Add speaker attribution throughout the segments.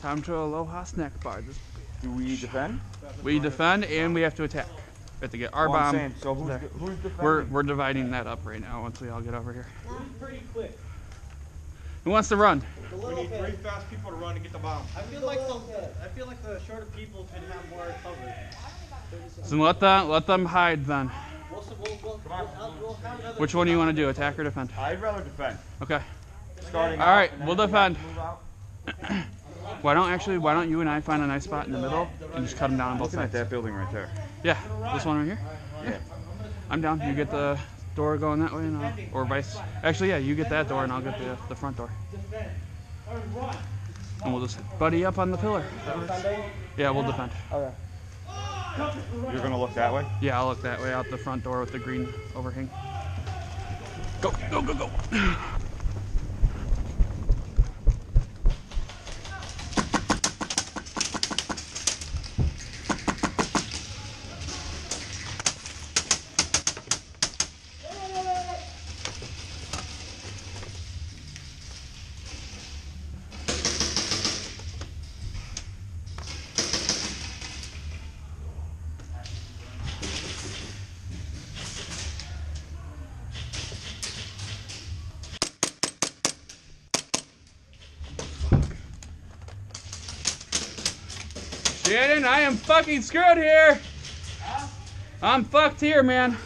Speaker 1: Time to Aloha snack bar. This,
Speaker 2: Do we defend?
Speaker 1: we defend and we have to attack. We have to get our
Speaker 2: Well, I'm
Speaker 1: bomb.
Speaker 2: saying, so who's, de- who's defending?
Speaker 1: we're we're dividing that up right now once we all get over here.
Speaker 3: Pretty quick.
Speaker 1: Who wants to run?
Speaker 3: The
Speaker 4: We
Speaker 3: little
Speaker 4: need
Speaker 3: bit.
Speaker 4: three fast people to run to get the bomb.
Speaker 3: I feel like the I feel like the shorter people can have more cover.
Speaker 1: So let them let them hide then.
Speaker 3: We'll, we'll, we'll, we'll, we'll have another
Speaker 1: Which one do you want to do? Attack or defend?
Speaker 2: I'd rather defend.
Speaker 1: Okay.
Speaker 2: Starting
Speaker 1: All
Speaker 2: out,
Speaker 1: right,
Speaker 2: and then
Speaker 1: we'll
Speaker 2: if we have
Speaker 1: defend.
Speaker 2: to move out.
Speaker 1: Why don't actually why don't you and I find a nice spot in the middle and just cut them down on both
Speaker 2: Looking at
Speaker 1: sides?
Speaker 2: that building right there.
Speaker 1: Yeah, this one right here.
Speaker 2: Yeah.
Speaker 1: I'm down. You get the door going that way, and I'll, or vice. Actually, yeah, you get that door, and I'll get the the front door. And we'll just buddy up on the pillar. Yeah, we'll defend.
Speaker 3: Okay.
Speaker 2: You're gonna look that way?
Speaker 1: Yeah, I'll look that way out the front door with the green overhang. Go, go, go, go. Shannon, I am fucking screwed here. I'm fucked here, man.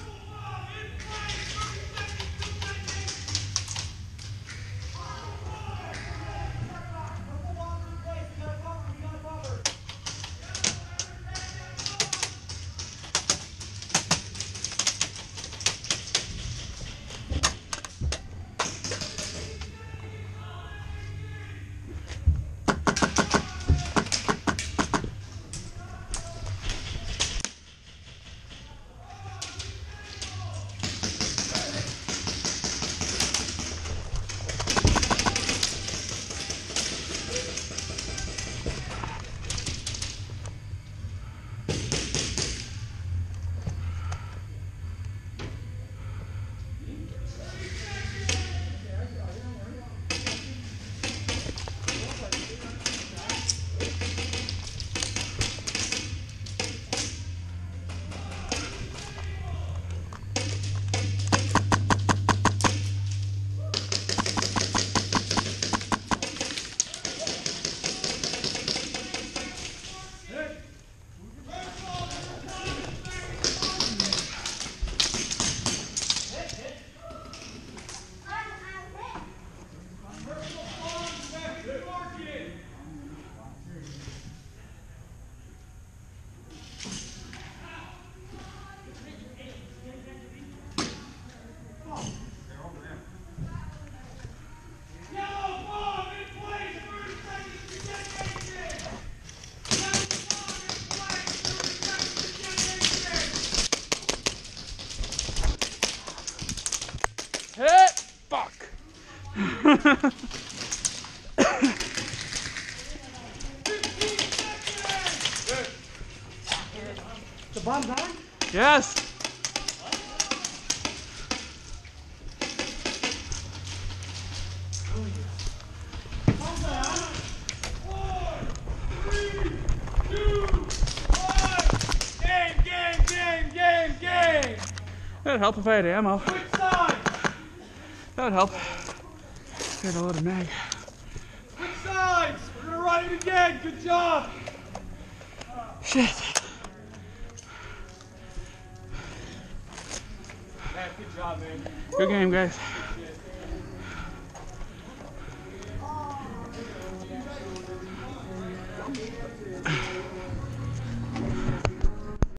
Speaker 3: The bomb's on?
Speaker 1: yes.
Speaker 4: Game, game, game, game, game.
Speaker 1: That'd help if I had ammo.
Speaker 4: Quick side,
Speaker 1: That would help. A mag.
Speaker 4: quick sides. We're gonna run it again. Good job.
Speaker 1: Shit.
Speaker 4: Man, good job, man.
Speaker 1: Good game, guys.